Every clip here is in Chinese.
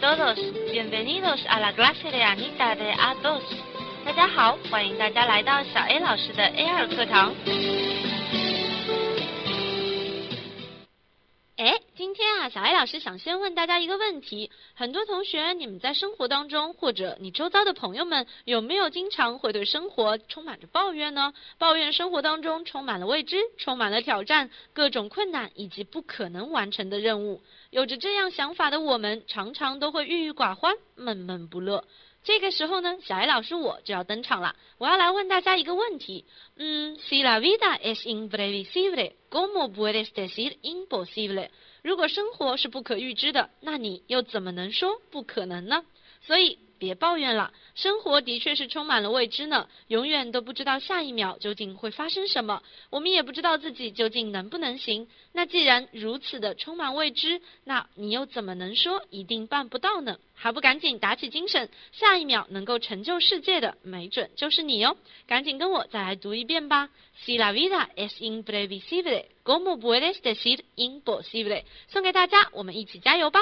todos, bienvenidos a la clase de Anita de A2。大家好，欢迎大家来到小 A 老师的 A 二课堂。 小艾老师想先问大家一个问题：很多同学，你们在生活当中，或者你周遭的朋友们，有没有经常会对生活充满着抱怨呢？抱怨生活当中充满了未知，充满了挑战，各种困难以及不可能完成的任务。有着这样想法的我们，常常都会郁郁寡欢，闷闷不乐。这个时候呢，小艾老师我就要登场了。我要来问大家一个问题：嗯，Si la vida es imprevisible, ¿cómo puedes decir imposible？如果生活是不可预知的，那你又怎么能说不可能呢？所以别抱怨了，生活的确是充满了未知呢，永远都不知道下一秒究竟会发生什么，我们也不知道自己究竟能不能行。那既然如此的充满未知，那你又怎么能说一定办不到呢？还不赶紧打起精神，下一秒能够成就世界的，没准就是你哟！赶紧跟我再来读一遍吧。Si la vida es imprevisible, ¿cómo puedes decir imposible？送给大家，我们一起加油吧！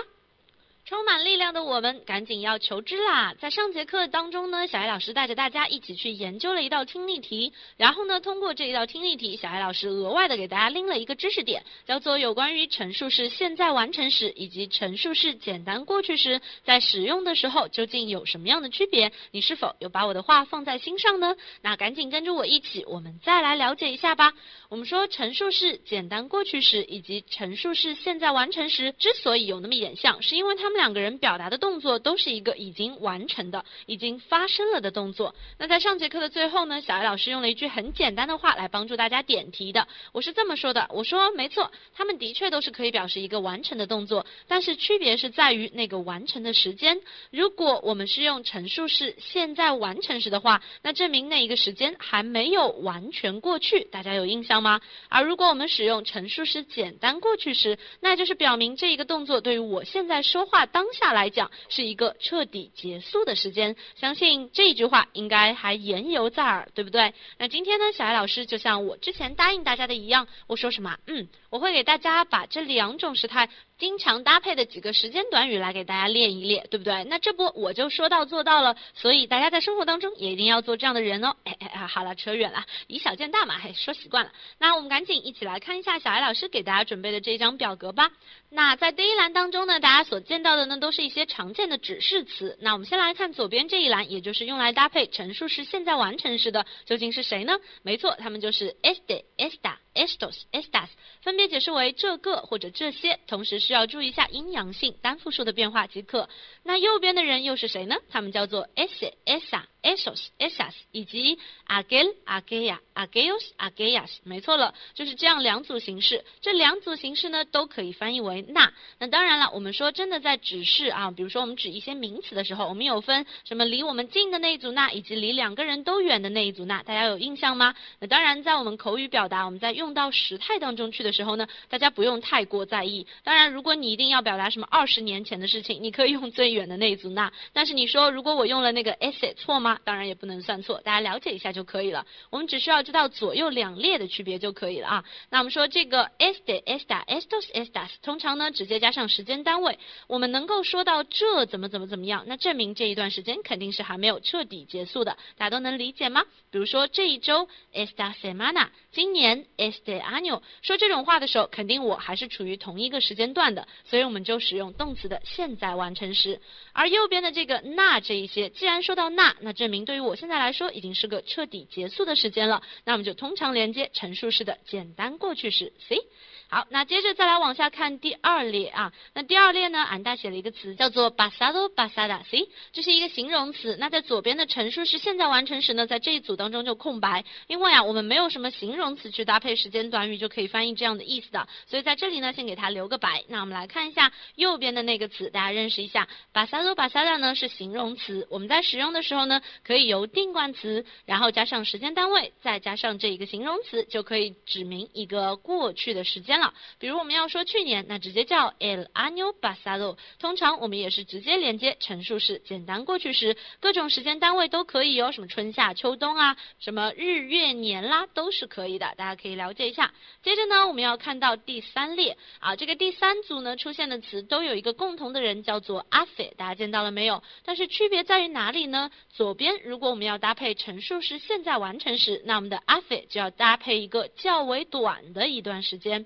充满力量的我们，赶紧要求知啦！在上节课当中呢，小艾老师带着大家一起去研究了一道听力题，然后呢，通过这一道听力题，小艾老师额外的给大家拎了一个知识点，叫做有关于陈述式现在完成时以及陈述式简单过去时，在使用的时候究竟有什么样的区别？你是否有把我的话放在心上呢？那赶紧跟着我一起，我们再来了解一下吧。我们说陈述式简单过去时以及陈述式现在完成时之所以有那么一点像，是因为他们两个人表达的动作都是一个已经完成的、已经发生了的动作。那在上节课的最后呢，小艾老师用了一句很简单的话来帮助大家点题的。我是这么说的：我说没错，他们的确都是可以表示一个完成的动作，但是区别是在于那个完成的时间。如果我们是用陈述式现在完成时的话，那证明那一个时间还没有完全过去。大家有印象吗？而如果我们使用陈述式简单过去时，那就是表明这一个动作对于我现在说话当下来讲是一个彻底结束的时间。相信这一句话应该还言犹在耳，对不对？那今天呢，小艾老师就像我之前答应大家的一样，我说什么？嗯，我会给大家把这两种时态。经常搭配的几个时间短语来给大家练一练，对不对？那这不我就说到做到了，所以大家在生活当中也一定要做这样的人哦。哎哎，好了，扯远了，以小见大嘛，还说习惯了。那我们赶紧一起来看一下小艾老师给大家准备的这张表格吧。那在第一栏当中呢，大家所见到到的呢都是一些常见的指示词。那我们先来看左边这一栏，也就是用来搭配陈述式现在完成时的，究竟是谁呢？没错，他们就是 este、esta、estos、estas，分别解释为这个或者这些，同时。需要注意一下阴阳性单复数的变化即可。那右边的人又是谁呢？他们叫做 ese、esa、esos、esas，以及 aquel、aquella、aquellos、aquellas。没错了，就是这样两组形式。这两组形式呢，都可以翻译为那。那当然了，我们说真的在指示啊，比如说我们指一些名词的时候，我们有分什么离我们近的那一组那，以及离两个人都远的那一组那，大家有印象吗？那当然，在我们口语表达，我们在用到时态当中去的时候呢，大家不用太过在意。当然，如果你一定要表达什么二十年前的事情，你可以用最远的那一组那。但是你说如果我用了那个 ese 错吗？当然也不能算错，大家了解一下就可以了。我们只需要知道左右两列的区别就可以了啊。那我们说这个 este、esta、estos、estas，通常呢直接加上时间单位。我们能够说到这怎么怎么怎么样，那证明这一段时间肯定是还没有彻底结束的。大家都能理解吗？比如说这一周 esta semana，今年 este año，说这种话的时候，肯定我还是处于同一个时间段。的，所以我们就使用动词的现在完成时。而右边的这个那这一些，既然说到那，那证明对于我现在来说已经是个彻底结束的时间了。那我们就通常连接陈述式的简单过去时。C。好，那接着再来往下看第二列啊。那第二列呢，俺大写了一个词叫做 pasado pasada。C，这是一个形容词。那在左边的陈述式现在完成时呢，在这一组当中就空白，因为啊我们没有什么形容词去搭配时间短语就可以翻译这样的意思的。所以在这里呢，先给它留个白。那我们来看一下右边的那个词，大家认识一下。pasado pasada 呢是形容词，我们在使用的时候呢，可以由定冠词，然后加上时间单位，再加上这一个形容词，就可以指明一个过去的时间。了。比如我们要说去年，那直接叫 el año pasado。通常我们也是直接连接陈述式简单过去时，各种时间单位都可以哦，什么春夏秋冬啊，什么日月年啦，都是可以的，大家可以了解一下。接着呢，我们要看到第三列啊，这个第三组呢出现的词都有一个共同的人，叫做阿斐大家见到了没有？但是区别在于哪里呢？左边如果我们要搭配陈述式现在完成时，那我们的阿斐就要搭配一个较为短的一段时间。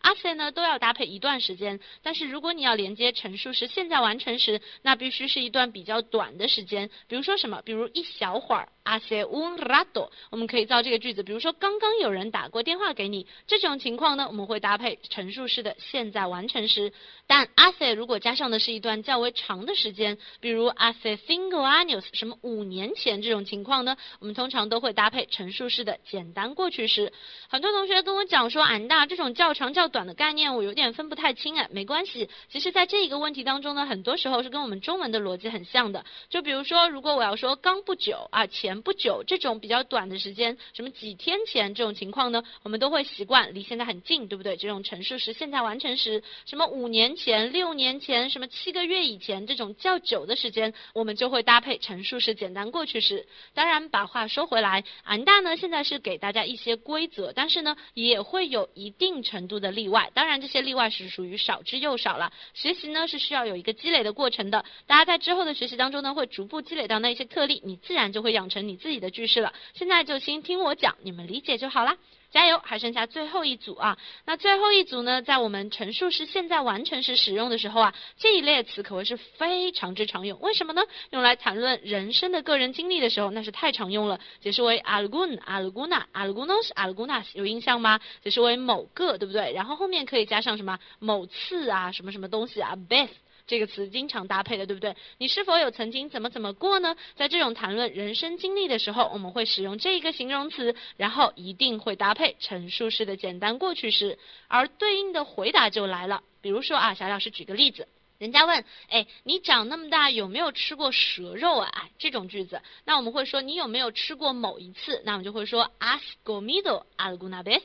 阿塞呢都要搭配一段时间，但是如果你要连接陈述时现在完成时，那必须是一段比较短的时间。比如说什么？比如一小会儿。阿塞 un rato，我们可以造这个句子。比如说刚刚有人打过电话给你，这种情况呢，我们会搭配陈述式的现在完成时。但阿塞如果加上的是一段较为长的时间，比如阿塞 cinco años，什么五年前这种情况呢，我们通常都会搭配陈述式的简单过去时。很多同学跟我讲说，俺大这种较长较短的概念我有点分不太清哎，没关系，其实在这一个问题当中呢，很多时候是跟我们中文的逻辑很像的。就比如说，如果我要说刚不久啊，前不久这种比较短的时间，什么几天前这种情况呢，我们都会习惯离现在很近，对不对？这种陈述时现在完成时，什么五年前、六年前、什么七个月以前这种较久的时间，我们就会搭配陈述时简单过去时。当然，把话说回来，俺大呢现在是给大家一些规则，但是呢也会有一定程度的。例外，当然这些例外是属于少之又少了。学习呢是需要有一个积累的过程的，大家在之后的学习当中呢会逐步积累到那些特例，你自然就会养成你自己的句式了。现在就先听我讲，你们理解就好啦。加油，还剩下最后一组啊！那最后一组呢，在我们陈述式现在完成时使用的时候啊，这一列词可谓是非常之常用。为什么呢？用来谈论人生的个人经历的时候，那是太常用了。解释为 algun、alguna、algunos、algunas，有印象吗？解释为某个，对不对？然后后面可以加上什么某次啊，什么什么东西啊，beth。这个词经常搭配的，对不对？你是否有曾经怎么怎么过呢？在这种谈论人生经历的时候，我们会使用这一个形容词，然后一定会搭配陈述式的简单过去时，而对应的回答就来了。比如说啊，小老师举个例子，人家问，哎，你长那么大有没有吃过蛇肉啊？哎，这种句子，那我们会说你有没有吃过某一次？那我们就会说，ascomido alguna vez。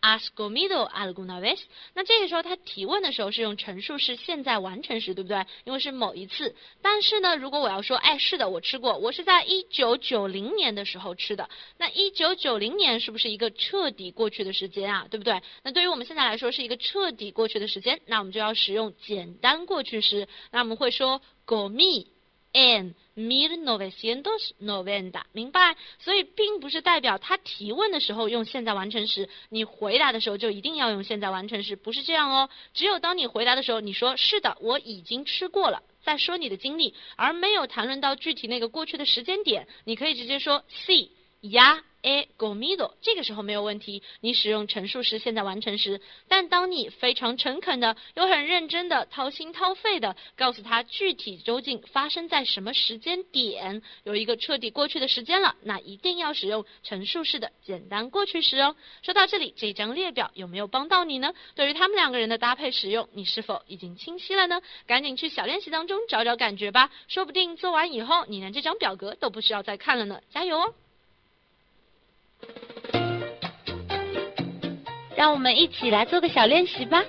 Has comido alguna vez？那这个时候他提问的时候是用陈述式现在完成时，对不对？因为是某一次。但是呢，如果我要说，哎，是的，我吃过，我是在一九九零年的时候吃的。那一九九零年是不是一个彻底过去的时间啊？对不对？那对于我们现在来说是一个彻底过去的时间，那我们就要使用简单过去时。那我们会说 comí en。mil novecientos noventa，明白？所以并不是代表他提问的时候用现在完成时，你回答的时候就一定要用现在完成时，不是这样哦。只有当你回答的时候，你说是的，我已经吃过了，在说你的经历，而没有谈论到具体那个过去的时间点，你可以直接说 sí ya。A comido，这个时候没有问题，你使用陈述时现在完成时。但当你非常诚恳的、又很认真的、掏心掏肺的告诉他具体究竟发生在什么时间点，有一个彻底过去的时间了，那一定要使用陈述式的简单过去时哦。说到这里，这张列表有没有帮到你呢？对于他们两个人的搭配使用，你是否已经清晰了呢？赶紧去小练习当中找找感觉吧，说不定做完以后，你连这张表格都不需要再看了呢。加油哦！让我们一起来做个小练习吧。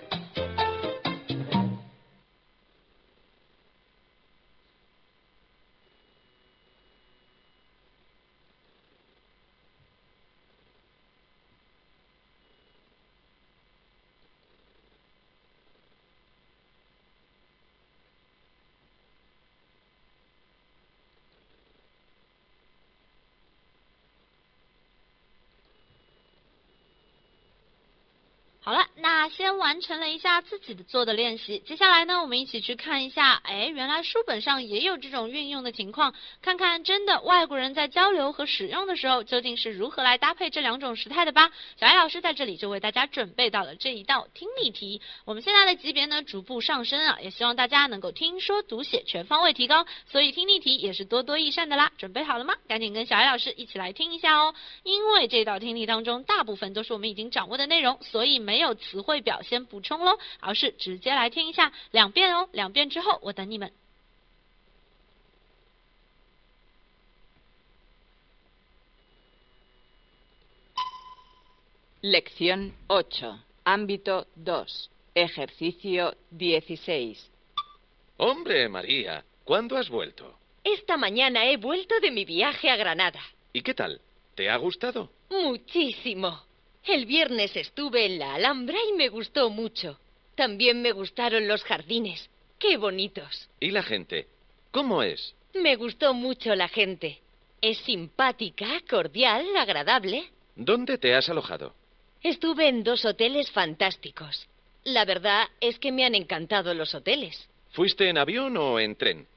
好了，那先完成了一下自己的做的练习，接下来呢，我们一起去看一下，哎，原来书本上也有这种运用的情况，看看真的外国人在交流和使用的时候究竟是如何来搭配这两种时态的吧。小艾老师在这里就为大家准备到了这一道听力题。我们现在的级别呢逐步上升啊，也希望大家能够听说读写全方位提高，所以听力题也是多多益善的啦。准备好了吗？赶紧跟小艾老师一起来听一下哦，因为这道听力当中大部分都是我们已经掌握的内容，所以。没有词汇表先补充喽，而是直接来听一下两遍哦。两遍之后，我等你们。Lección ocho. Ámbito 2. Ejercicio 16. Hombre, María, ¿cuándo has vuelto? Esta mañana he vuelto de mi viaje a Granada. ¿Y qué tal? ¿Te ha gustado? Muchísimo. El viernes estuve en la Alhambra y me gustó mucho. También me gustaron los jardines. ¡Qué bonitos! ¿Y la gente? ¿Cómo es? Me gustó mucho la gente. Es simpática, cordial, agradable. ¿Dónde te has alojado? Estuve en dos hoteles fantásticos. La verdad es que me han encantado los hoteles. ¿Fuiste en avión o en tren?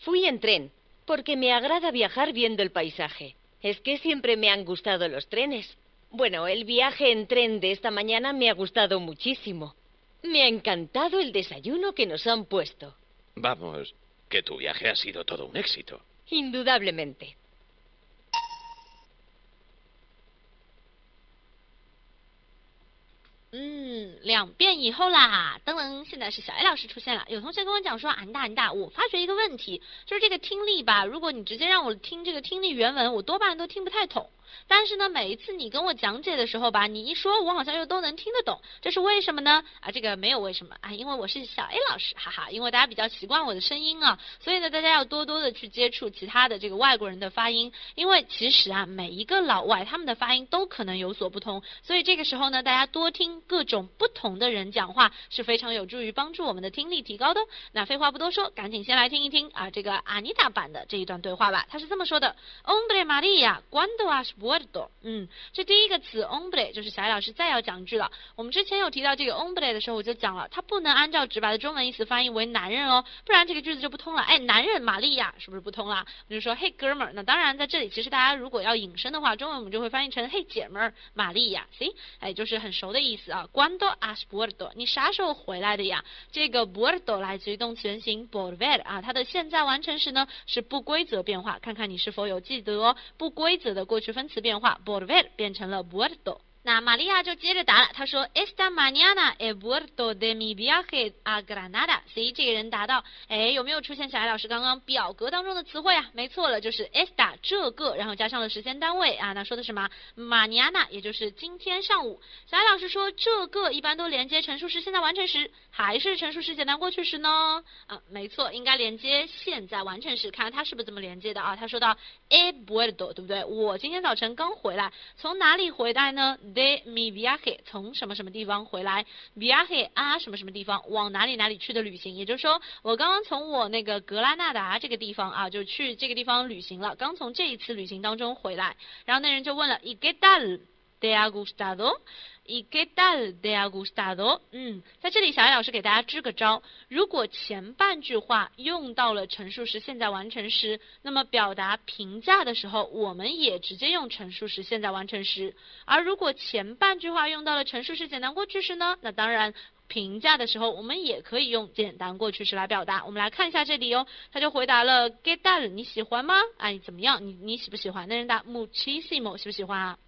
Fui en tren, porque me agrada viajar viendo el paisaje. Es que siempre me han gustado los trenes. Bueno, el viaje en tren de esta mañana me ha gustado muchísimo. Me ha encantado el desayuno que nos han puesto. Vamos, que tu viaje ha sido todo un éxito. Indudablemente. 嗯，两遍以后啦，噔噔，现在是小 A 老师出现了。有同学跟我讲说，安大安大，我发觉一个问题，就是这个听力吧，如果你直接让我听这个听力原文，我多半都听不太懂。 但是呢，每一次你跟我讲解的时候吧，你一说，我好像又都能听得懂，这是为什么呢？啊，这个没有为什么啊，因为我是小 A 老师，哈哈，因为大家比较习惯我的声音啊，所以呢，大家要多多的去接触其他的这个外国人的发音，因为其实啊，每一个老外他们的发音都可能有所不同，所以这个时候呢，大家多听各种不同的人讲话是非常有助于帮助我们的听力提高的。那废话不多说，赶紧先来听一听啊，这个阿妮达版的这一段对话吧。他是这么说的：Ombre Maria，cuando as vuelto？嗯。这第一个词 hombre 就是小艾老师再要讲句了。我们之前有提到这个 hombre 的时候，我就讲了，它不能按照直白的中文意思翻译为男人哦，不然这个句子就不通了。哎，男人玛利亚是不是不通了？我就说嘿哥们儿。那当然在这里，其实大家如果要引申的话，中文我们就会翻译成嘿姐们儿玛利亚，see，哎，就是很熟的意思啊。Cuando has vuelto？你啥时候回来的呀？这个 vuelto 来自于动词原形 volver 啊，它的现在完成时呢是不规则变化，看看你是否有记得哦。不规则的过去分词变化 b o r v e r 变成了 b o r d o 那玛利亚就接着答了，她说：“Esta mañana he vuelto de mi viaje a Granada。”所以这个人答到，哎，有没有出现小艾老师刚刚表格当中的词汇啊？没错了，就是 esta 这个，然后加上了时间单位啊。那说的什么？mañana，也就是今天上午。小艾老师说，这个一般都连接陈述式现在完成时，还是陈述式简单过去时呢？啊，没错，应该连接现在完成时。看看他是不是这么连接的啊？他说到 he vuelto，对不对？我今天早晨刚回来，从哪里回来呢？de mi viaje 从什么什么地方回来，viaje 啊什么什么地方？往哪里哪里去的旅行，也就是说我刚刚从我那个格拉纳达这个地方啊就去这个地方旅行了，刚从这一次旅行当中回来，然后那人就问了，¿y qué tal? Te ha y qué tal te ha gustado？嗯，在这里小艾老师给大家支个招，如果前半句话用到了陈述时现在完成时，那么表达评价的时候，我们也直接用陈述时现在完成时；而如果前半句话用到了陈述时简单过去时呢，那当然评价的时候我们也可以用简单过去时来表达。我们来看一下这里哦，他就回答了 ¿Qué tal？你喜欢吗？哎，怎么样？你你喜不喜欢？那人答 muchísimo，喜不喜欢啊？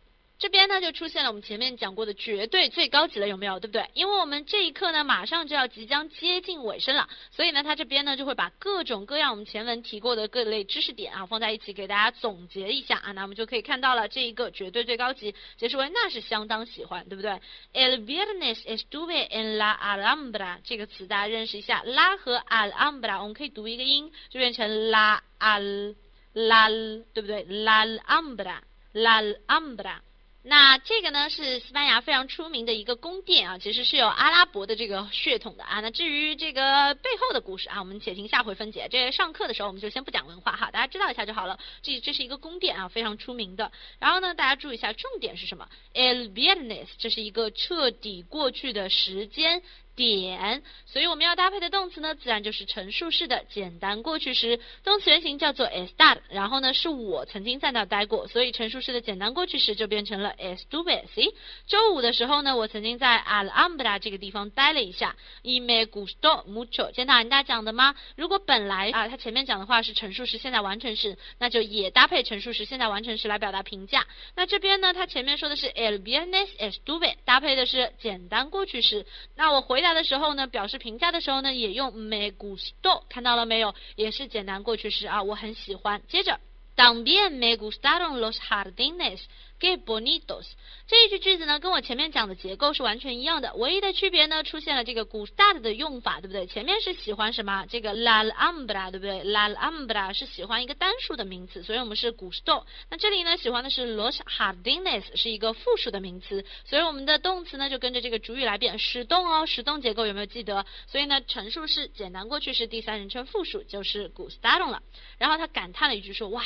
这边呢就出现了我们前面讲过的绝对最高级了，有没有？对不对？因为我们这一课呢马上就要即将接近尾声了，所以呢它这边呢就会把各种各样我们前文提过的各类知识点啊放在一起给大家总结一下啊，那我们就可以看到了这一个绝对最高级，解释为那是相当喜欢，对不对？El viernes estuve en la Alhambra 这个词大家认识一下，la 和 Alhambra 我们可以读一个音，就变成 la al la，对不对？la l a m b r a la l a m b r a。那这个呢是西班牙非常出名的一个宫殿啊，其实是有阿拉伯的这个血统的啊。那至于这个背后的故事啊，我们且听下回分解。这上课的时候我们就先不讲文化哈，大家知道一下就好了。这这是一个宫殿啊，非常出名的。然后呢，大家注意一下重点是什么？El viernes，这是一个彻底过去的时间。点，所以我们要搭配的动词呢，自然就是陈述式的简单过去时，动词原形叫做 estar，然后呢是我曾经在那待过，所以陈述式的简单过去时就变成了 estuve。周五的时候呢，我曾经在 Alhambra 这个地方待了一下。Y me gustó mucho。见到人家讲的吗？如果本来啊，他前面讲的话是陈述式现在完成时，那就也搭配陈述式现在完成时来表达评价。那这边呢，他前面说的是 el viernes estuve，搭配的是简单过去时。那我回。答的时候呢，表示评价的时候呢，也用 me gusto，看到了没有？也是简单过去式啊，我很喜欢。接着，también me gustaron los jardines。Que bonitos。这一句句子呢，跟我前面讲的结构是完全一样的，唯一的区别呢，出现了这个 gustar 的用法，对不对？前面是喜欢什么？这个 la ambra，对不对？la ambra 是喜欢一个单数的名词，所以我们是 gusto。那这里呢，喜欢的是 los jardines，是一个复数的名词，所以我们的动词呢就跟着这个主语来变，使动哦，使动结构有没有记得？所以呢，陈述式简单过去式第三人称复数就是 gustaron 了。然后他感叹了一句说：“哇。”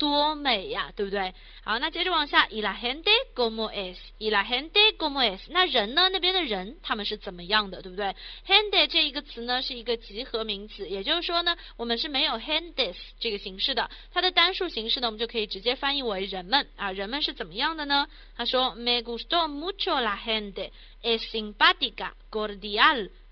多美呀，对不对？好，那接着往下，y la gente como es，y la gente como es，那人呢？那边的人他们是怎么样的，对不对？gente 这一个词呢是一个集合名词，也就是说呢，我们是没有 gentes 这个形式的，它的单数形式呢，我们就可以直接翻译为人们啊，人们是怎么样的呢？他说，me gustó mucho la gente，es simpática,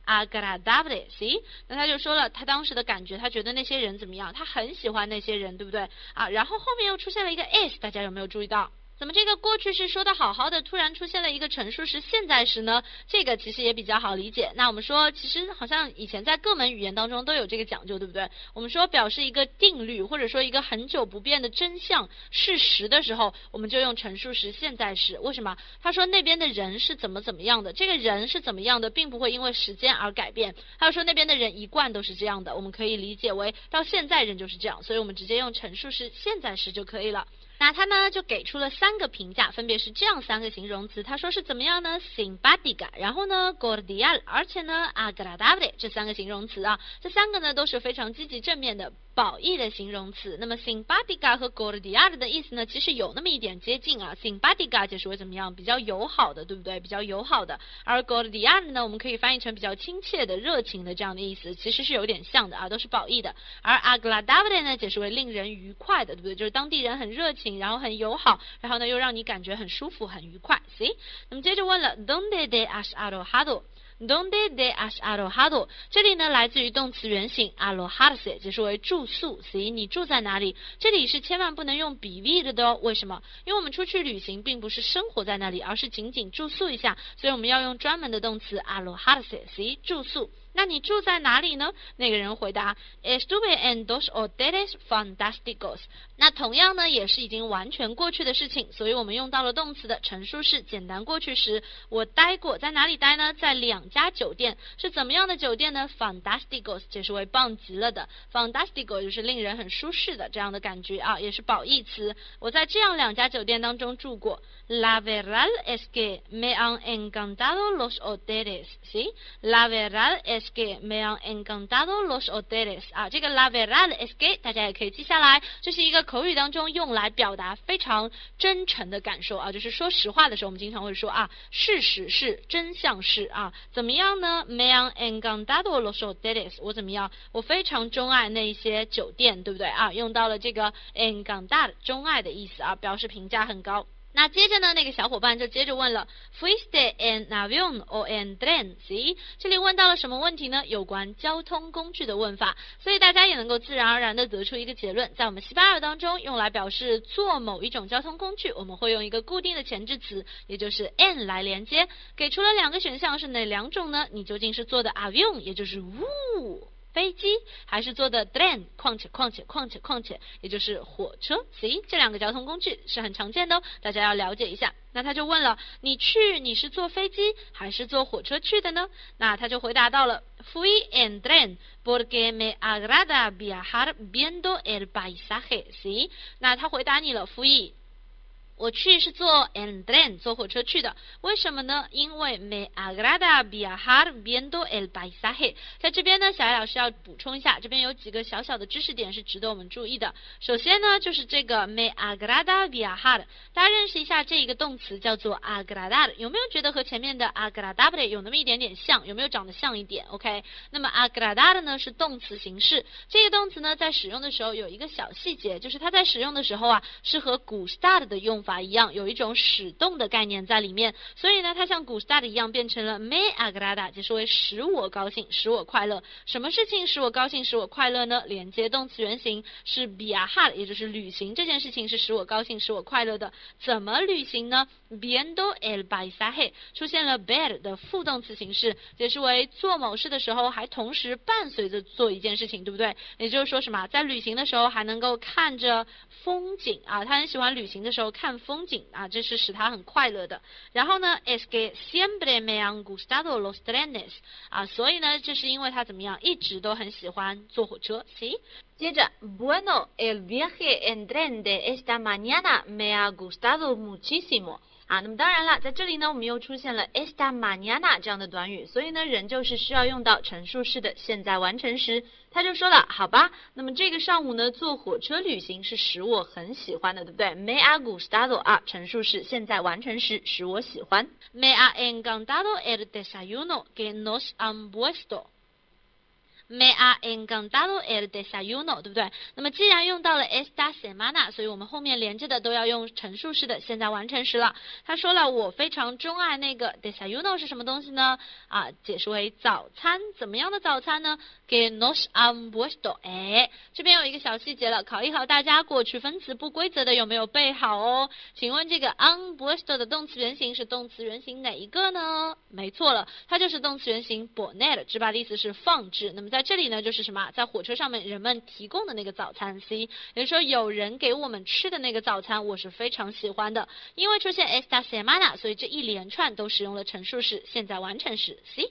agradable，行那他就说了，他当时的感觉，他觉得那些人怎么样？他很喜欢那些人，对不对？啊，然后后面又出现了一个 is，大家有没有注意到？怎么这个过去式说的好好的，突然出现了一个陈述式现在时呢？这个其实也比较好理解。那我们说，其实好像以前在各门语言当中都有这个讲究，对不对？我们说表示一个定律或者说一个很久不变的真相事实的时候，我们就用陈述时现在时。为什么？他说那边的人是怎么怎么样的，这个人是怎么样的，并不会因为时间而改变。还有说那边的人一贯都是这样的，我们可以理解为到现在人就是这样，所以我们直接用陈述时现在时就可以了。那他呢就给出了三个评价，分别是这样三个形容词。他说是怎么样呢？simpática，然后呢 g o r d i a l 而且呢，agradable，这三个形容词啊，这三个呢都是非常积极正面的褒义的形容词。那么 simpatica 和 cordial 的意思呢，其实有那么一点接近啊。simpatica 解释为怎么样？比较友好的，对不对？比较友好的。而 cordial 呢，我们可以翻译成比较亲切的、热情的这样的意思，其实是有点像的啊，都是褒义的。而 agradable 呢，解释为令人愉快的，对不对？就是当地人很热情。然后很友好，然后呢又让你感觉很舒服、很愉快。行，那么接着问了，donde de has Donde te has alojado？这里呢来自于动词原形 alojarse，解释为住宿。行，你住在哪里？这里是千万不能用比喻的哦。为什么？因为我们出去旅行并不是生活在那里，而是仅仅住宿一下，所以我们要用专门的动词 alojarse，行，住宿。那你住在哪里呢？那个人回答：Estuve en dos hoteles fantásticos。那同样呢，也是已经完全过去的事情，所以我们用到了动词的陈述式简单过去时。我待过，在哪里待呢？在两家酒店，是怎么样的酒店呢？Fantásticos 解释为棒极了的，Fantástico 就是令人很舒适的这样的感觉啊，也是褒义词。我在这样两家酒店当中住过。La verdad es que me han encantado los hoteles。¿Sí？La verdad es que me han encantado los hoteles 啊，这个 la verdad es que 大家也可以记下来，这是一个口语当中用来表达非常真诚的感受啊，就是说实话的时候，我们经常会说啊，事实是，真相是啊，怎么样呢？Me han encantado los hoteles，我怎么样？我非常钟爱那一些酒店，对不对啊？用到了这个 encantar 钟爱的意思啊，表示评价很高。那接着呢，那个小伙伴就接着问了，Fuiste en avión o en tren？行，这里问到了什么问题呢？有关交通工具的问法，所以大家也能够自然而然的得出一个结论，在我们西班牙语当中，用来表示坐某一种交通工具，我们会用一个固定的前置词，也就是 en 来连接。给出了两个选项，是哪两种呢？你究竟是坐的 avión，也就是呜。飞机还是坐的 train，况且况且况且况且，也就是火车。行，这两个交通工具是很常见的哦，大家要了解一下。那他就问了，你去你是坐飞机还是坐火车去的呢？那他就回答到了，fui en tren porque me agrada viajar viendo el paisaje。行，那他回答你了，fui。我去是坐 en tren 坐火车去的，为什么呢？因为 me agrada viajar viendo el paisaje。在这边呢，小艾老师要补充一下，这边有几个小小的知识点是值得我们注意的。首先呢，就是这个 me agrada viajar，大家认识一下这一个动词叫做 agradar，有没有觉得和前面的 agradable 有那么一点点像？有没有长得像一点？OK，那么 agradar 呢是动词形式，这个动词呢在使用的时候有一个小细节，就是它在使用的时候啊是和 gustar 的用。法一样有一种使动的概念在里面，所以呢，它像 gustar 一样变成了 me agrada，解释为使我高兴，使我快乐。什么事情使我高兴，使我快乐呢？连接动词原形是 viajar，也就是旅行这件事情是使我高兴，使我快乐的。怎么旅行呢？viendo el paisaje 出现了 ver 的副动词形式，解释为做某事的时候还同时伴随着做一件事情，对不对？也就是说什么，在旅行的时候还能够看着风景啊，他很喜欢旅行的时候看。风景啊，这是使他很快乐的。然后呢，es que siempre me han gustado los trenes 啊，所以呢，这是因为他怎么样，一直都很喜欢坐火车。See？接着，bueno el viaje en tren de esta mañana me ha gustado muchísimo。啊，那么当然了，在这里呢，我们又出现了 esta mañana 这样的短语，所以呢，仍旧是需要用到陈述式的现在完成时。他就说了，好吧，那么这个上午呢，坐火车旅行是使我很喜欢的，对不对？Me ha gustado 啊，陈述式现在完成时，使我喜欢。Me ha encantado el desayuno que nos han puesto。Me ha encantado el desayuno，对不对？那么既然用到了 esta semana，所以我们后面连着的都要用陈述式的现在完成时了。他说了，我非常钟爱那个 desayuno 是什么东西呢？啊，解释为早餐，怎么样的早餐呢？Que nos han puesto。哎，这边有一个小细节了，考一考大家过去分词不规则的有没有背好哦？请问这个 han puesto 的动词原形是动词原形哪一个呢？没错了，它就是动词原形 poner，直白的意思是放置。那么在在这里呢，就是什么，在火车上面人们提供的那个早餐，C，也就是说有人给我们吃的那个早餐，我是非常喜欢的。因为出现 esta semana，所以这一连串都使用了陈述式，现在完成时，C。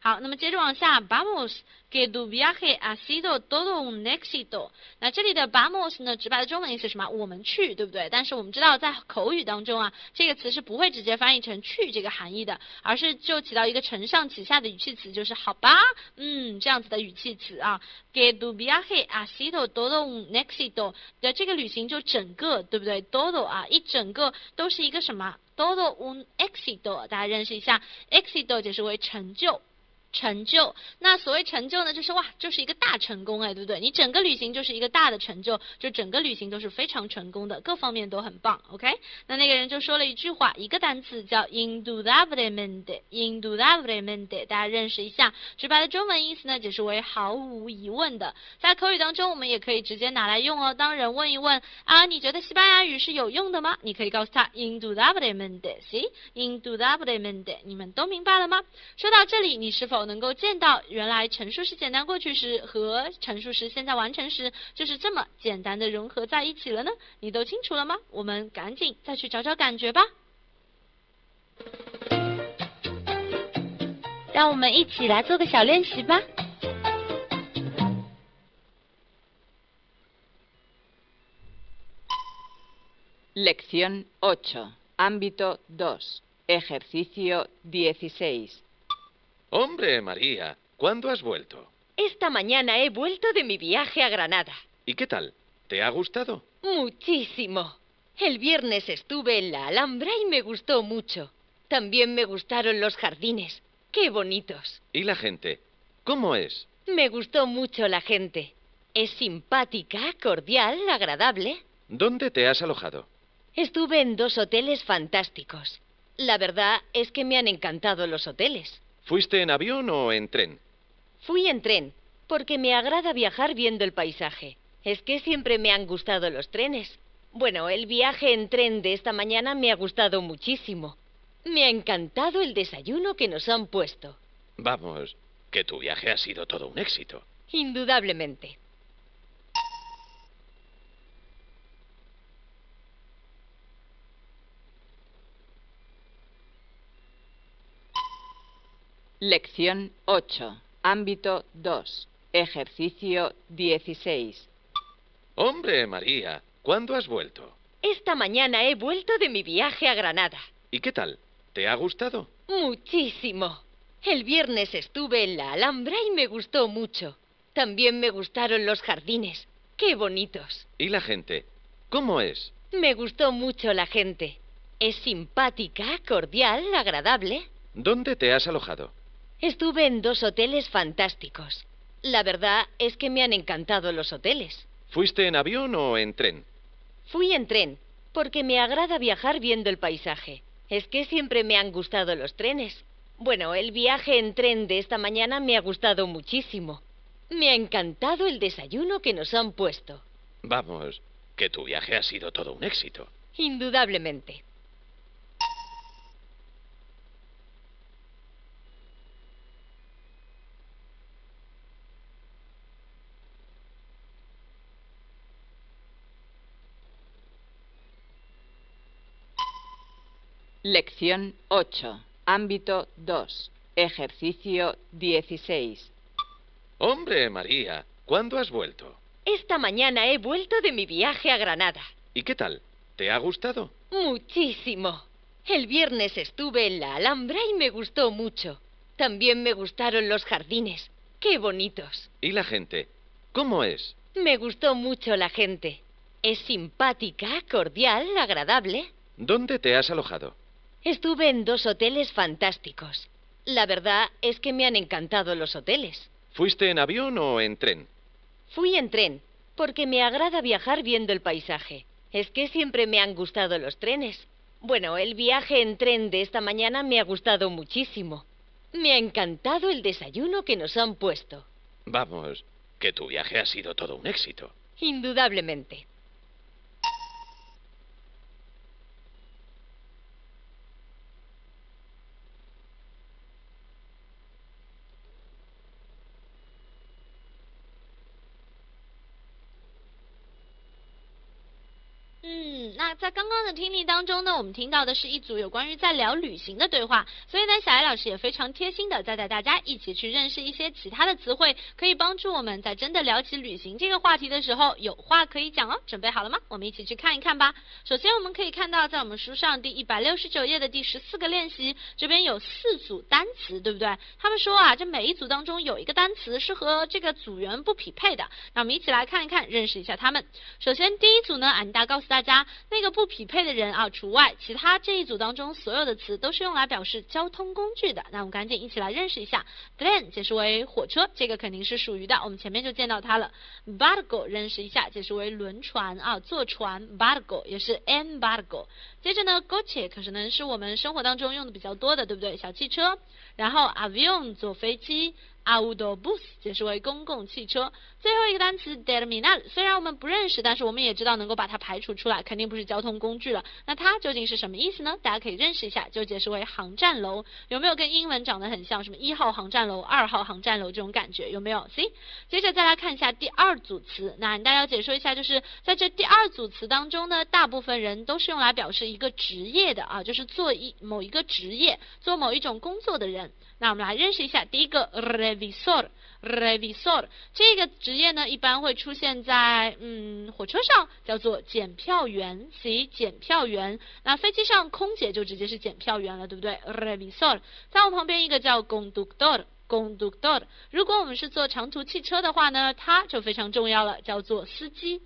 好，那么接着往下，vamos。Que tu viaje ha sido todo un éxito。那这里的 vamos 呢，直白的中文意思什么？我们去，对不对？但是我们知道，在口语当中啊，这个词是不会直接翻译成去这个含义的，而是就起到一个承上启下的语气词，就是好吧，嗯，这样子的语气词啊。Que tu viaje ha sido todo un éxito。的这个旅行就整个，对不对？todo 啊，一整个都是一个什么？todo un éxito。大家认识一下，éxito 解释为成就。成就，那所谓成就呢，就是哇，就是一个大成功哎，对不对？你整个旅行就是一个大的成就，就整个旅行都是非常成功的，各方面都很棒，OK？那那个人就说了一句话，一个单词叫 indudablemente，indudablemente，大家认识一下，直白的中文意思呢，解释为毫无疑问的。在口语当中，我们也可以直接拿来用哦。当人问一问啊，你觉得西班牙语是有用的吗？你可以告诉他 indudablemente，see？indudablemente，你们都明白了吗？说到这里，你是否？能够见到原来陈述式简单过去时和陈述式现在完成时就是这么简单的融合在一起了呢？你都清楚了吗？我们赶紧再去找找感觉吧。让我们一起来做个小练习吧。Lección ocho, ámbito dos, ejercicio dieciséis. Hombre, María, ¿cuándo has vuelto? Esta mañana he vuelto de mi viaje a Granada. ¿Y qué tal? ¿Te ha gustado? Muchísimo. El viernes estuve en la Alhambra y me gustó mucho. También me gustaron los jardines. ¡Qué bonitos! ¿Y la gente? ¿Cómo es? Me gustó mucho la gente. Es simpática, cordial, agradable. ¿Dónde te has alojado? Estuve en dos hoteles fantásticos. La verdad es que me han encantado los hoteles. ¿Fuiste en avión o en tren? Fui en tren, porque me agrada viajar viendo el paisaje. Es que siempre me han gustado los trenes. Bueno, el viaje en tren de esta mañana me ha gustado muchísimo. Me ha encantado el desayuno que nos han puesto. Vamos, que tu viaje ha sido todo un éxito. Indudablemente. Lección 8. Ámbito 2. Ejercicio 16. Hombre, María, ¿cuándo has vuelto? Esta mañana he vuelto de mi viaje a Granada. ¿Y qué tal? ¿Te ha gustado? Muchísimo. El viernes estuve en la Alhambra y me gustó mucho. También me gustaron los jardines. ¡Qué bonitos! ¿Y la gente? ¿Cómo es? Me gustó mucho la gente. Es simpática, cordial, agradable. ¿Dónde te has alojado? Estuve en dos hoteles fantásticos. La verdad es que me han encantado los hoteles. ¿Fuiste en avión o en tren? Fui en tren, porque me agrada viajar viendo el paisaje. Es que siempre me han gustado los trenes. Bueno, el viaje en tren de esta mañana me ha gustado muchísimo. Me ha encantado el desayuno que nos han puesto. Vamos, que tu viaje ha sido todo un éxito. Indudablemente. Lección 8, ámbito 2, ejercicio 16. Hombre, María, ¿cuándo has vuelto? Esta mañana he vuelto de mi viaje a Granada. ¿Y qué tal? ¿Te ha gustado? Muchísimo. El viernes estuve en la Alhambra y me gustó mucho. También me gustaron los jardines. Qué bonitos. ¿Y la gente? ¿Cómo es? Me gustó mucho la gente. Es simpática, cordial, agradable. ¿Dónde te has alojado? Estuve en dos hoteles fantásticos. La verdad es que me han encantado los hoteles. ¿Fuiste en avión o en tren? Fui en tren, porque me agrada viajar viendo el paisaje. Es que siempre me han gustado los trenes. Bueno, el viaje en tren de esta mañana me ha gustado muchísimo. Me ha encantado el desayuno que nos han puesto. Vamos, que tu viaje ha sido todo un éxito. Indudablemente. 那在刚刚的听力当中呢，我们听到的是一组有关于在聊旅行的对话，所以呢，小艾老师也非常贴心的在带大家一起去认识一些其他的词汇，可以帮助我们在真的聊起旅行这个话题的时候有话可以讲哦。准备好了吗？我们一起去看一看吧。首先，我们可以看到在我们书上第一百六十九页的第十四个练习，这边有四组单词，对不对？他们说啊，这每一组当中有一个单词是和这个组员不匹配的，那我们一起来看一看，认识一下他们。首先，第一组呢，安达告诉大家这个。不匹配的人啊除外，其他这一组当中所有的词都是用来表示交通工具的。那我们赶紧一起来认识一下。train 解释为火车，这个肯定是属于的，我们前面就见到它了。bargo 认识一下，解释为轮船啊，坐船。bargo 也是 embargo。接着呢，coche 可是能是我们生活当中用的比较多的，对不对？小汽车。然后 avion 坐飞机。autobus 解释为公共汽车。最后一个单词 terminal 虽然我们不认识，但是我们也知道能够把它排除出来，肯定不是交通工具了。那它究竟是什么意思呢？大家可以认识一下，就解释为航站楼。有没有跟英文长得很像？什么一号航站楼、二号航站楼这种感觉？有没有？C。接着再来看一下第二组词，那大家要解说一下，就是在这第二组词当中呢，大部分人都是用来表示一个职业的啊，就是做一某一个职业，做某一种工作的人。那我们来认识一下第一个 Revistor revisor 这个职业呢，一般会出现在嗯火车上，叫做检票员，C 检票员。那飞机上空姐就直接是检票员了，对不对？revisor。在我旁边一个叫 conductor，conductor。如果我们是坐长途汽车的话呢，它就非常重要了，叫做司机。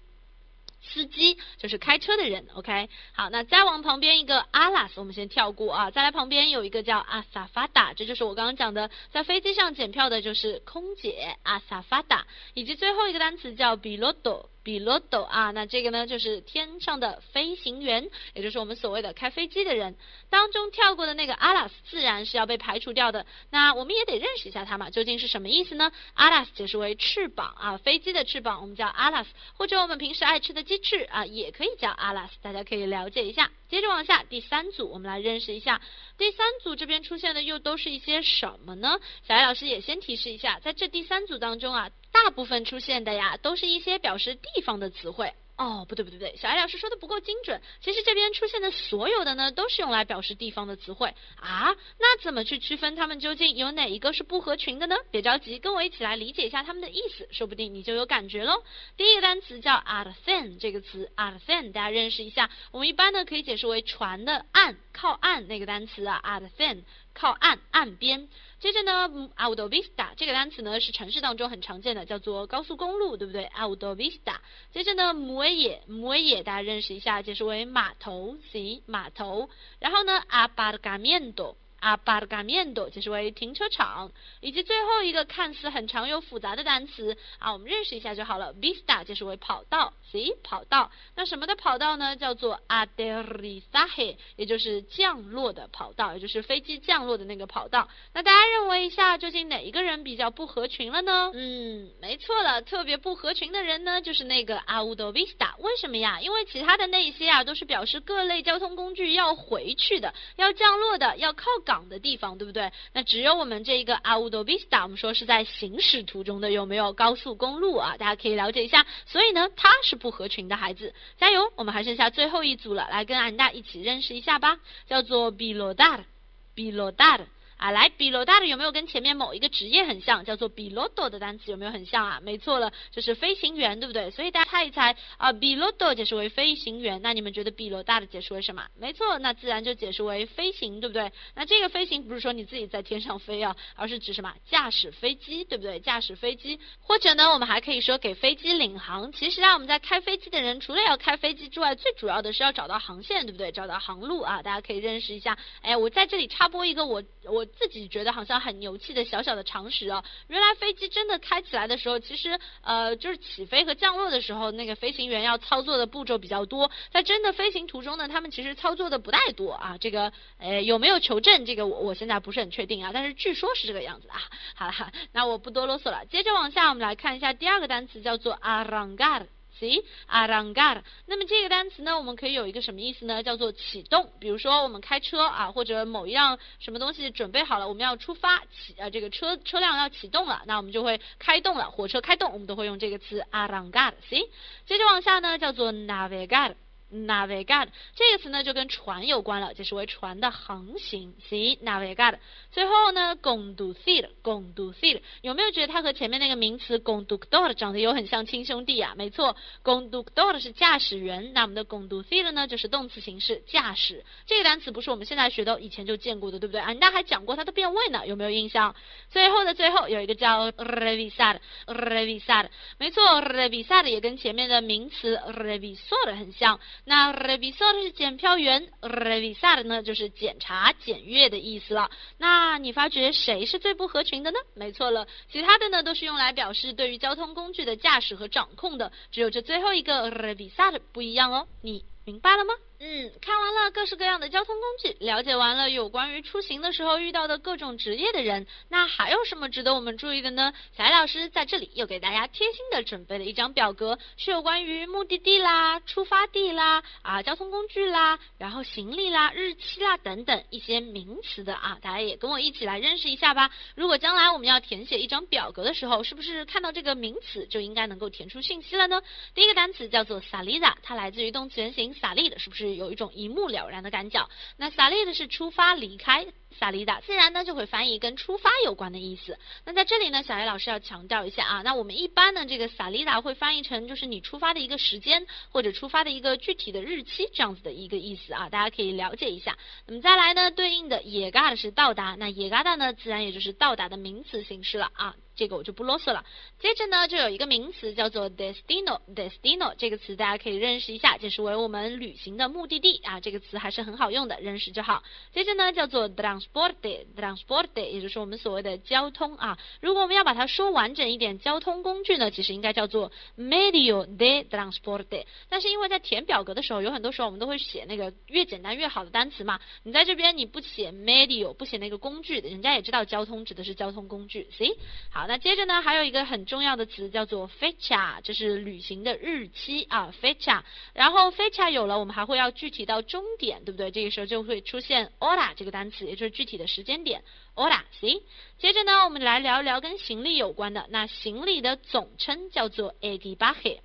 司机就是开车的人，OK。好，那再往旁边一个 alas，我们先跳过啊。再来旁边有一个叫 asafada，这就是我刚刚讲的，在飞机上检票的就是空姐 asafada，以及最后一个单词叫比罗多。比罗斗啊，那这个呢就是天上的飞行员，也就是我们所谓的开飞机的人。当中跳过的那个阿拉斯自然是要被排除掉的。那我们也得认识一下它嘛，究竟是什么意思呢？阿拉斯解释为翅膀啊，飞机的翅膀我们叫阿拉斯，或者我们平时爱吃的鸡翅啊也可以叫阿拉斯，大家可以了解一下。接着往下，第三组我们来认识一下，第三组这边出现的又都是一些什么呢？小艾老师也先提示一下，在这第三组当中啊。大部分出现的呀，都是一些表示地方的词汇。哦，不对不对不对，小艾老师说的不够精准。其实这边出现的所有的呢，都是用来表示地方的词汇啊。那怎么去区分它们究竟有哪一个是不合群的呢？别着急，跟我一起来理解一下它们的意思，说不定你就有感觉喽。第一个单词叫 arthen，这个词 arthen 大家认识一下。我们一般呢可以解释为船的岸，靠岸那个单词啊，arthen 靠岸岸边。接着呢，autovista 这个单词呢是城市当中很常见的，叫做高速公路，对不对？autovista。接着呢，Muelle，Muelle 大家认识一下，解释为码头，C 码头。然后呢，Aparcamiento。Aparcamiento 解释为停车场，以及最后一个看似很长又复杂的单词啊，我们认识一下就好了。vista 解释为跑道，C 跑道。那什么的跑道呢？叫做 aterrizaje，也就是降落的跑道，也就是飞机降落的那个跑道。那大家认为一下，究竟哪一个人比较不合群了呢？嗯，没错了，特别不合群的人呢，就是那个 autopista。为什么呀？因为其他的那些啊，都是表示各类交通工具要回去的、要降落的、要靠港。港的地方，对不对？那只有我们这一个 autopista，我们说是在行驶途中的，有没有高速公路啊？大家可以了解一下。所以呢，他是不合群的孩子，加油！我们还剩下最后一组了，来跟安大一起认识一下吧，叫做 b 啊，来，比罗大的有没有跟前面某一个职业很像，叫做比罗多的单词有没有很像啊？没错了，就是飞行员，对不对？所以大家猜一猜啊，比罗多解释为飞行员，那你们觉得比罗大的解释为什么？没错，那自然就解释为飞行，对不对？那这个飞行不是说你自己在天上飞啊，而是指什么？驾驶飞机，对不对？驾驶飞机，或者呢，我们还可以说给飞机领航。其实啊，我们在开飞机的人，除了要开飞机之外，最主要的是要找到航线，对不对？找到航路啊，大家可以认识一下。哎，我在这里插播一个我我自己觉得好像。很牛气的小小的常识哦，原来飞机真的开起来的时候，其实呃就是起飞和降落的时候，那个飞行员要操作的步骤比较多，在真的飞行途中呢，他们其实操作的不太多啊。这个呃有没有求证？这个我我现在不是很确定啊，但是据说是这个样子啊。好了，那我不多啰嗦了，接着往下我们来看一下第二个单词，叫做 arangar。See, arrancar。那么这个单词呢，我们可以有一个什么意思呢？叫做启动。比如说我们开车啊，或者某一样什么东西准备好了，我们要出发，启呃这个车车辆要启动了，那我们就会开动了，火车开动，我们都会用这个词 arrancar。See，接着往下呢，叫做 navegar。Navigar 这个词呢就跟船有关了，解释为船的航行。See navegar。最后呢，conducir，conducir 有没有觉得它和前面那个名词 conductor 长得有很像亲兄弟啊？没错，conductor 是驾驶员，那我们的 conducir 呢就是动词形式驾驶。这个单词不是我们现在学的，以前就见过的，对不对啊？大家还讲过它的变位呢，有没有印象？最后的最后有一个叫 revisar，revisar 没错，revisar 也跟前面的名词 revisor 很像。那 revisor 是检票员，revisar 呢就是检查、检阅的意思了。那你发觉谁是最不合群的呢？没错了，其他的呢都是用来表示对于交通工具的驾驶和掌控的，只有这最后一个 revisar 不一样哦。你明白了吗？嗯，看完了各式各样的交通工具，了解完了有关于出行的时候遇到的各种职业的人，那还有什么值得我们注意的呢？小艾老师在这里又给大家贴心的准备了一张表格，是有关于目的地啦、出发地啦、啊交通工具啦、然后行李啦、日期啦等等一些名词的啊，大家也跟我一起来认识一下吧。如果将来我们要填写一张表格的时候，是不是看到这个名词就应该能够填出信息了呢？第一个单词叫做 salida，它来自于动词原形 salid，是不是？有一种一目了然的感觉。那 Salid 是出发离开。萨利达自然呢就会翻译跟出发有关的意思。那在这里呢，小叶老师要强调一下啊，那我们一般呢这个萨利达会翻译成就是你出发的一个时间或者出发的一个具体的日期这样子的一个意思啊，大家可以了解一下。那么再来呢，对应的也嘎的是到达，那也嘎达呢自然也就是到达的名词形式了啊，这个我就不啰嗦了。接着呢就有一个名词叫做 destino，destino 这个词大家可以认识一下，解释为我们旅行的目的地啊，这个词还是很好用的，认识就好。接着呢叫做 transporte，transporte，也就是我们所谓的交通啊。如果我们要把它说完整一点，交通工具呢，其实应该叫做 medio de transporte。但是因为在填表格的时候，有很多时候我们都会写那个越简单越好的单词嘛。你在这边你不写 medio，不写那个工具，人家也知道交通指的是交通工具。行好，那接着呢，还有一个很重要的词叫做 fecha，这是旅行的日期啊，fecha。然后 fecha 有了，我们还会要具体到终点，对不对？这个时候就会出现 ora 这个单词，也就是具体的时间点，hora，see。接着呢，我们来聊一聊跟行李有关的。那行李的总称叫做 equipaje。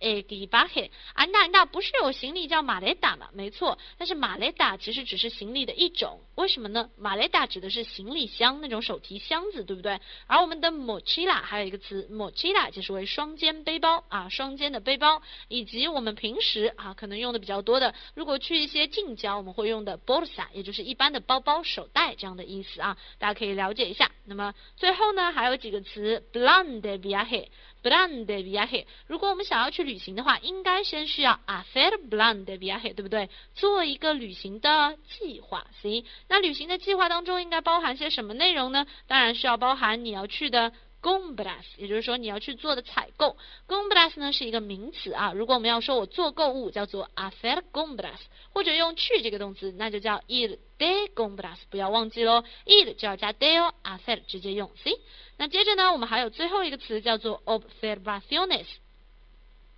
诶，第八嘿，安达安达不是有行李叫马雷达吗？没错，但是马雷达其实只是行李的一种，为什么呢？马雷达指的是行李箱那种手提箱子，对不对？而我们的 mochila 还有一个词 mochila 解释为双肩背包啊，双肩的背包，以及我们平时啊可能用的比较多的，如果去一些近郊我们会用的 bolsa，也就是一般的包包手袋这样的意思啊，大家可以了解一下。那么最后呢，还有几个词 blonde viaje。Plan de viaje，如果我们想要去旅行的话，应该先需要 hacer plan de viaje，对不对？做一个旅行的计划。行，那旅行的计划当中应该包含些什么内容呢？当然需要包含你要去的 compras，也就是说你要去做的采购。compras 呢是一个名词啊，如果我们要说我做购物，叫做 hacer compras，或者用去这个动词，那就叫 ir de compras，不要忘记喽，ir 就要加 de 哦，hacer 直接用。，C。那接着呢，我们还有最后一个词叫做 observaciones。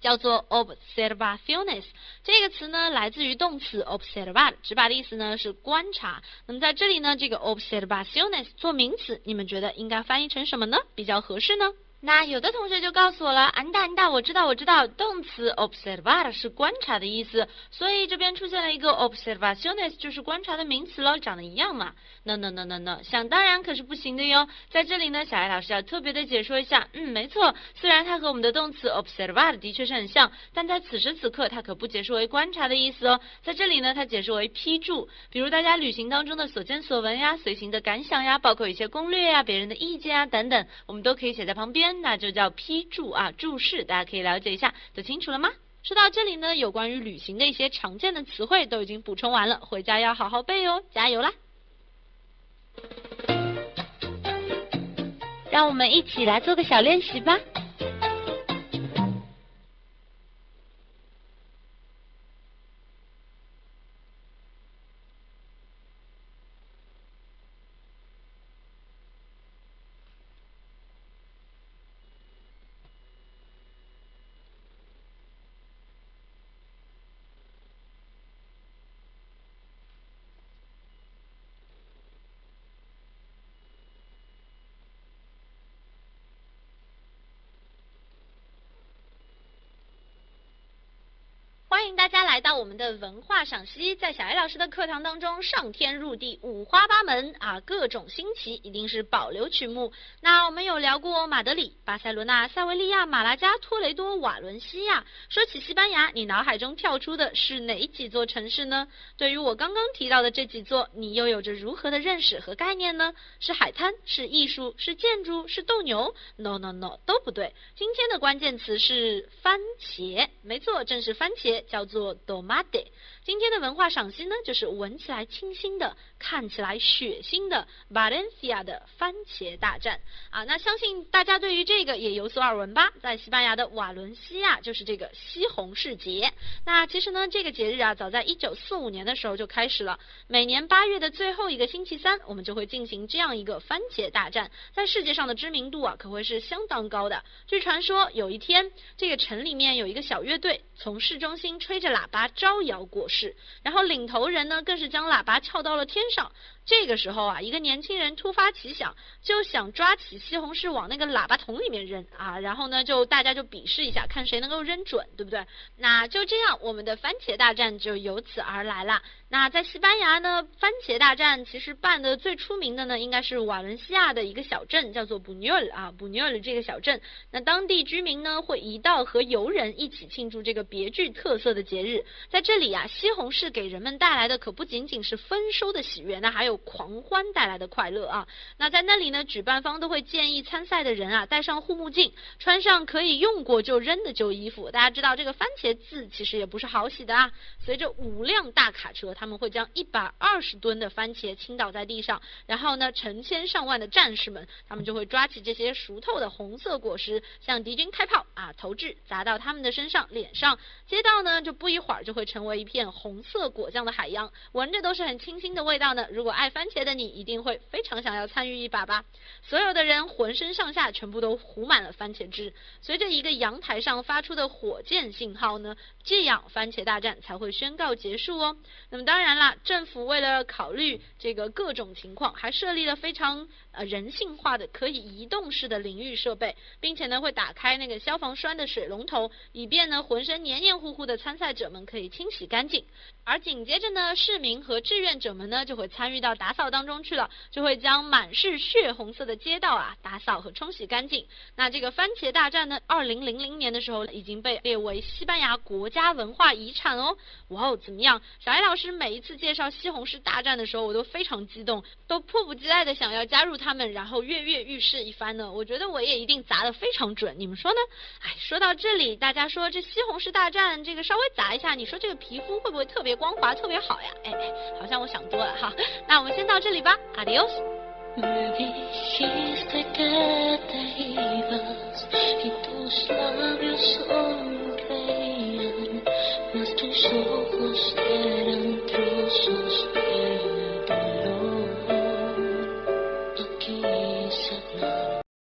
叫做 observaciones。这个词呢来自于动词 observar，直白的意思呢是观察。那么在这里呢，这个 observaciones 做名词，你们觉得应该翻译成什么呢？比较合适呢？那有的同学就告诉我了，安达安达，我知道我知道，动词 observar 是观察的意思，所以这边出现了一个 observaciones 就是观察的名词喽，长得一样嘛？No no no no no，想当然可是不行的哟。在这里呢，小艾老师要特别的解说一下，嗯，没错，虽然它和我们的动词 observar 的确是很像，但在此时此刻它可不解释为观察的意思哦，在这里呢，它解释为批注，比如大家旅行当中的所见所闻呀，随行的感想呀，包括一些攻略呀，别人的意见啊等等，我们都可以写在旁边。那就叫批注啊，注释，大家可以了解一下，都清楚了吗？说到这里呢，有关于旅行的一些常见的词汇都已经补充完了，回家要好好背哦，加油啦！让我们一起来做个小练习吧。欢迎大家来到我们的文化赏析，在小艾老师的课堂当中，上天入地，五花八门啊，各种新奇，一定是保留曲目。那我们有聊过马德里、巴塞罗那、塞维利亚、马拉加、托雷多、瓦伦西亚。说起西班牙，你脑海中跳出的是哪几座城市呢？对于我刚刚提到的这几座，你又有着如何的认识和概念呢？是海滩？是艺术？是建筑？是斗牛？No No No，都不对。今天的关键词是番茄，没错，正是番茄。叫做 domate。今天的文化赏析呢，就是闻起来清新的，看起来血腥的 Valencia 的番茄大战啊。那相信大家对于这个也有所耳闻吧？在西班牙的瓦伦西亚就是这个西红柿节。那其实呢，这个节日啊，早在一九四五年的时候就开始了。每年八月的最后一个星期三，我们就会进行这样一个番茄大战，在世界上的知名度啊，可谓是相当高的。据传说，有一天这个城里面有一个小乐队从市中心吹着喇叭招摇过。市，然后领头人呢，更是将喇叭翘到了天上。这个时候啊，一个年轻人突发奇想，就想抓起西红柿往那个喇叭筒里面扔啊，然后呢，就大家就比试一下，看谁能够扔准，对不对？那就这样，我们的番茄大战就由此而来了。那在西班牙呢，番茄大战其实办的最出名的呢，应该是瓦伦西亚的一个小镇，叫做布纽尔啊，布纽尔这个小镇。那当地居民呢，会一道和游人一起庆祝这个别具特色的节日。在这里啊，西红柿给人们带来的可不仅仅是丰收的喜悦，那还有。狂欢带来的快乐啊！那在那里呢，举办方都会建议参赛的人啊戴上护目镜，穿上可以用过就扔的旧衣服。大家知道这个番茄字其实也不是好洗的啊。随着五辆大卡车，他们会将一百二十吨的番茄倾倒在地上，然后呢，成千上万的战士们，他们就会抓起这些熟透的红色果实，向敌军开炮啊，投掷砸到他们的身上、脸上，街道呢就不一会儿就会成为一片红色果酱的海洋，闻着都是很清新的味道如果爱番茄的你一定会非常想要参与一把吧？所有的人浑身上下全部都糊满了番茄汁。随着一个阳台上发出的火箭信号呢，这样番茄大战才会宣告结束哦。那么当然啦，政府为了考虑这个各种情况，还设立了非常呃人性化的可以移动式的淋浴设备，并且呢会打开那个消防栓的水龙头，以便呢浑身黏黏糊糊的参赛者们可以清洗干净。而紧接着呢，市民和志愿者们呢就会参与到打扫当中去了，就会将满是血红色的街道啊打扫和冲洗干净。那这个番茄大战呢，二零零零年的时候已经被列为西班牙国家文化遗产哦。哇哦，怎么样？小艾老师每一次介绍西红柿大战的时候，我都非常激动，都迫不及待的想要加入他们，然后跃跃欲试一番呢。我觉得我也一定砸的非常准，你们说呢？哎，说到这里，大家说这西红柿大战这个稍微砸一下，你说这个皮肤会不会特别？光滑特别好呀，哎，好像我想多了好。那我们先到这里吧，Adios。